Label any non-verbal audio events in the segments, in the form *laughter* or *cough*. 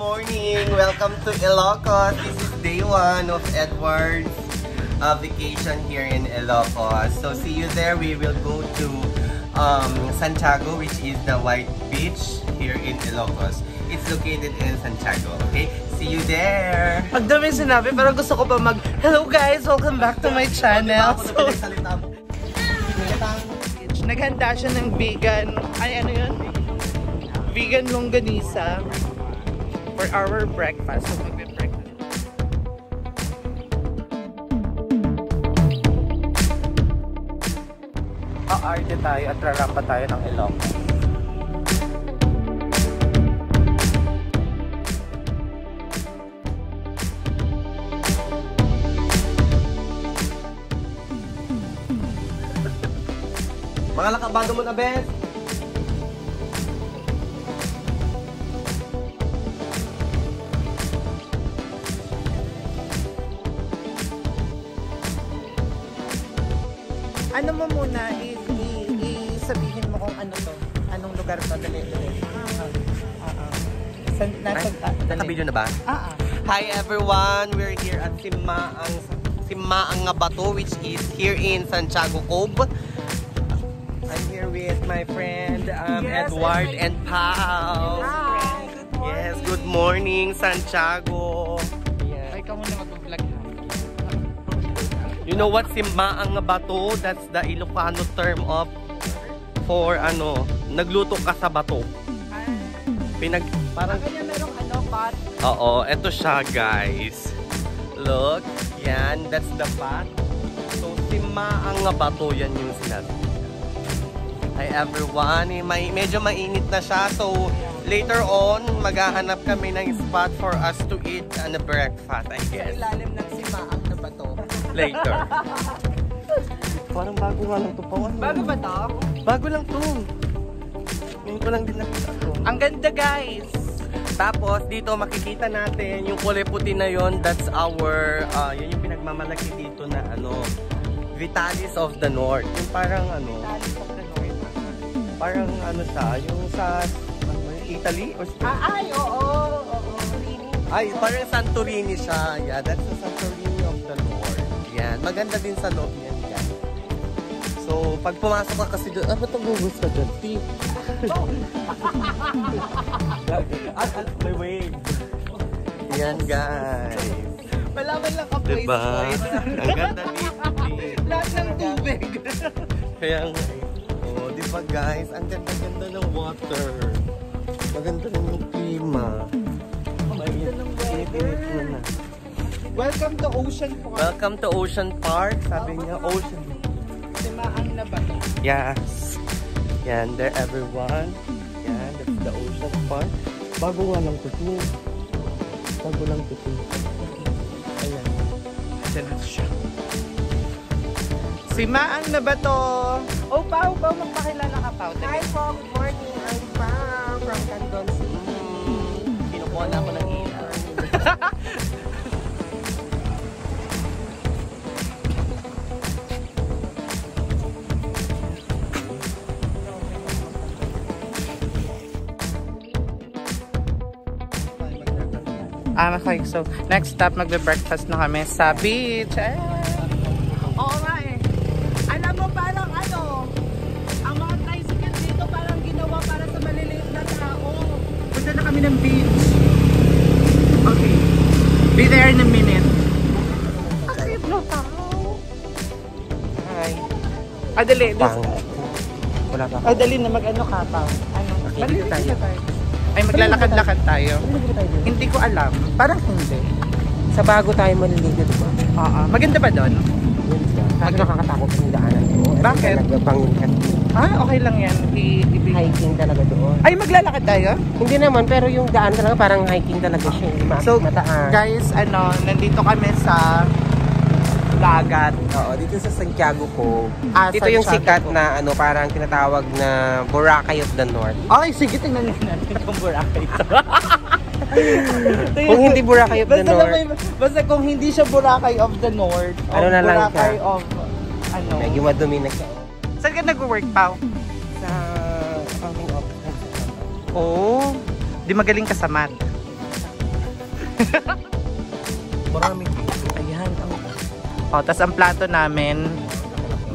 morning! Welcome to Ilocos. This is day one of Edward's uh, vacation here in Ilocos. So see you there. We will go to um, Santiago, which is the white beach here in Ilocos. It's located in Santiago, okay? See you there! Dami sinabi, pero gusto ko pa mag, Hello guys! Welcome back to my channel! So, naghanda siya ng vegan, ay ano yun? Vegan longganisa for our breakfast. So, magbe-breakfast. Aarte tayo at rarampa tayo ng Ilocos. Mga lakabado mo na, Bes! Ano mo muna, i, i, i- sabihin mo kung ano to. Anong lugar to? Dali, dali. Ah, ah. Sa, nasa, ah, dali. Naka-video na ba? Ah, ah. Hi everyone! We're here at Simaang Simaang nga Bato which is here in Santiago Cove. I'm here with my friend um, Yes, Edward and and Pao. Hi, good morning. Yes, good morning Santiago. You know what Simaang nga Bato? That's the Ilocano term of for ano, nagluto ka sa bato. Pinag parang Kanya merong ano, pot. Oo, eto siya guys. Look, yan, that's the pot. So, simaang nga bato, yan yung sinabi. Hi everyone, may, medyo mainit na siya. So, later on, maghahanap kami ng spot for us to eat and a breakfast, I Sa guess. ilalim ng bato. Later. *laughs* Parang bago nga lang to pa. Ano? Bago ba to? Bago lang to. Ngayon ko lang din nakita to. Ang ganda guys! Tapos dito makikita natin yung kulay puti na yon that's our uh, yun yung pinagmamalaki dito na ano Vitalis of the North. Yung parang ano, Alice of the North. parang ano siya, yung sa ano Italy or Spain? Ah, ay, oo, oo, oo. Ay, parang Santorini siya. Yeah, that's the Santorini of the North. Yan, maganda din sa loob niyan, guys. So, pag pumasok ka kasi doon, ah, ba't ang gugus ka dyan? Tea. ah, ah, may wave. Yan, guys. Malaman lang ang place Diba? boys. Ang ganda dito. eh. Lahat ng tubig. Kaya nga, eh. oh, di ba guys? Ang ganda-ganda ng water. Maganda rin yung klima. Mainit ng init na na. Welcome to Ocean Park. Welcome to Ocean Park. Sabi niya, Ocean. Simaang na bato. Yes. Yan, there everyone. Yan, that's the Ocean Park. Bago nga lang to to. Bago lang to to. Ayan. Ayan siya. Simaang na bato. Oh, Pao, Pao, magpakilala ka, Pao. Hi po, good morning. I'm Pam from Candon City. Mm, kinukuha na ako ng ilan. *laughs* Ah, okay. So, next stop, magbe-breakfast na kami sa beach. Eh. Oo nga eh. Alam mo, parang ano, ang mga tricycle dito parang ginawa para sa maliliit na tao. Punta na kami ng beach. Okay. Be there in a minute. Akit na tao. Hi. Dali. This, Pang. Wala pa ah, dali na mag-ano ka pa. Ano? Okay, dito tayo. tayo. Ay, maglalakad-lakad tayo. Hindi ko alam. Parang hindi. Sa bago tayo maliligo, di ba? Oo. Maganda ba doon? Pag nakakatakot yung daanan doon. Bakit? Nagpangingkat. Ah, okay lang yan. I- Hiking talaga doon. Ay, maglalakad tayo? Hindi naman, pero yung daan talaga parang hiking talaga siya. Ma So, mataas. guys, ano, nandito kami sa dagat. Oo, dito sa Santiago Cove. Ah, Dito yung Santiago sikat Cove. na ano, parang tinatawag na Boracay of the North. Okay, sige, tingnan natin kung Boracay ito. *laughs* Kung hindi Boracay of the basta, North, naman- basta kung hindi siya Boracay of the North, Ano na lang Boracay siya? of, ano, medyo madumi na siya. saan ka nag-work, Pao? Sa accounting office. Oo. Oh, di magaling ka sa math. Maraming. Oh, tas ang plato namin.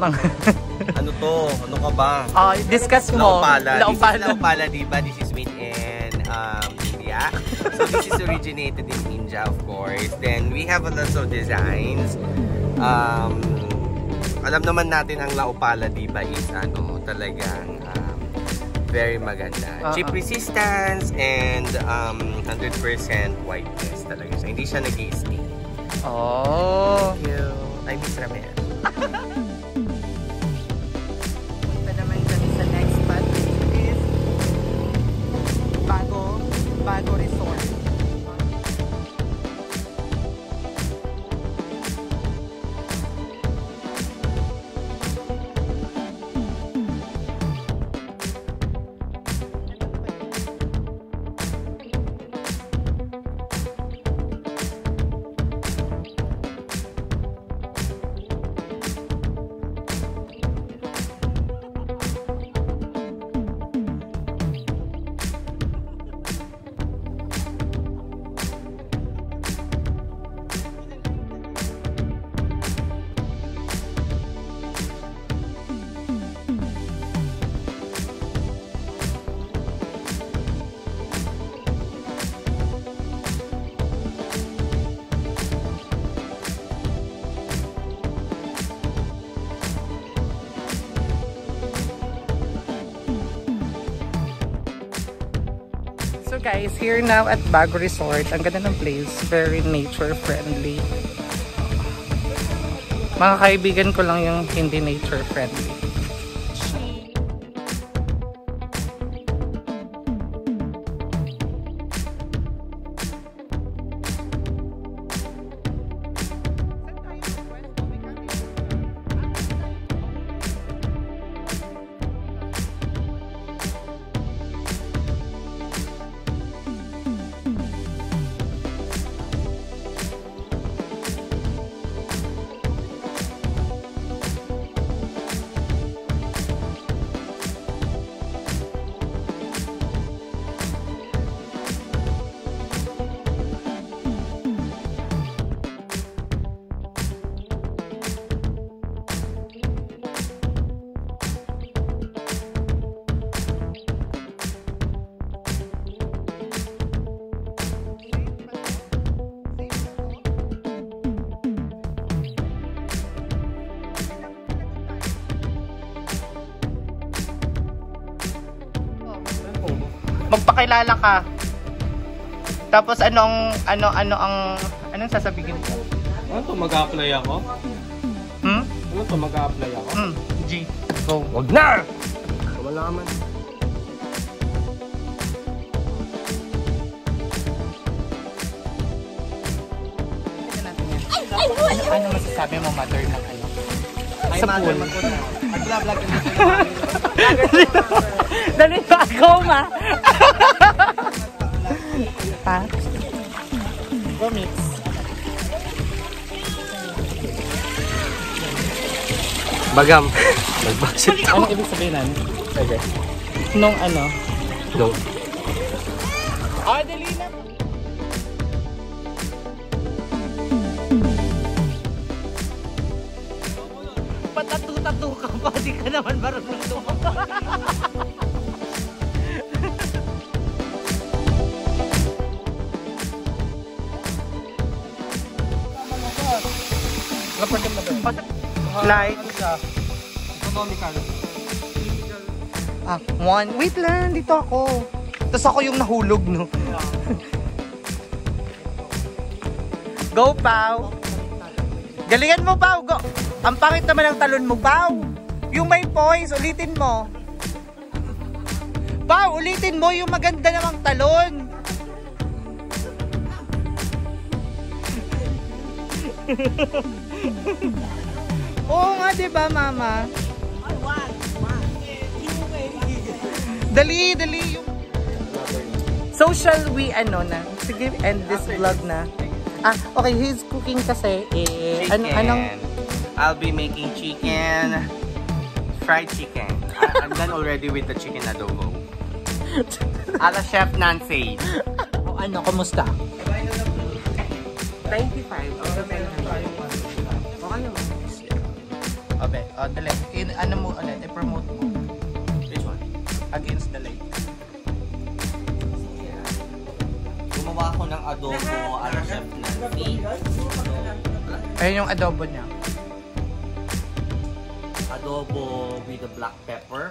Mga, *laughs* Ano to? Ano ka ba? oh, discuss mo. Laupala. This is. Laupala, diba? This is made in um, India. So this is originated in India, of course. Then we have a lot of designs. Um, alam naman natin ang Laupala, diba, is ano, talagang um, very maganda. Ah, Chip ah. resistance and um, 100% whiteness talaga siya. Hindi siya nag-i-stay. Oh. Thank you. I miss Ramel. Punta naman kami sa next spot is Bago, Bago Resort. Guys, here now at Bago Resort. Ang ganda ng place. Very nature friendly. Mga kaibigan ko lang yung hindi nature Magpakilala ka. Tapos anong ano ano ang anong sasabihin ko? Ano to, mag-a-apply ako? Hmm? Ano to, mag-a-apply ako? Hmm. G. Go. Wag na! Wala man. Ano, ano masasabi mo mother ng ano? Ay, Sa mother, pool. Mag-vlog *laughs* dito. Dali pa ako ma. pa? Go mix. Bagam. Nagbasit Anong ibig sabihin nun? Okay. Nung ano? No. Ah, dali na. Patatu-tatu ka pa, di ka naman marunong tumapa. Like, Economical. ah, one. Wait lang, dito ako. Tapos ako yung nahulog, no? *laughs* Go, Pau! Galingan mo, Pau! Go! Ang pangit naman ng talon mo, Pau! Yung may poise, ulitin mo. Pau, ulitin mo yung maganda namang talon. *laughs* Oo nga, di ba, Mama? Dali, dali yung... So shall we, ano na? Sige, end this vlog na. Ah, okay, he's cooking kasi. Eh, ano, Chicken. anong... I'll be making chicken, fried chicken. I- I'm done already with the chicken adobo. Ala Chef Nancy. O ano, kumusta? 95. Out of 100. Okay naman. Obe, oh, dali. In, ano mo ulit, i-promote mo Which one? against the lake. Ng adobo ala chef Nancy. Ayun yung adobo niya. Adobo with the black pepper.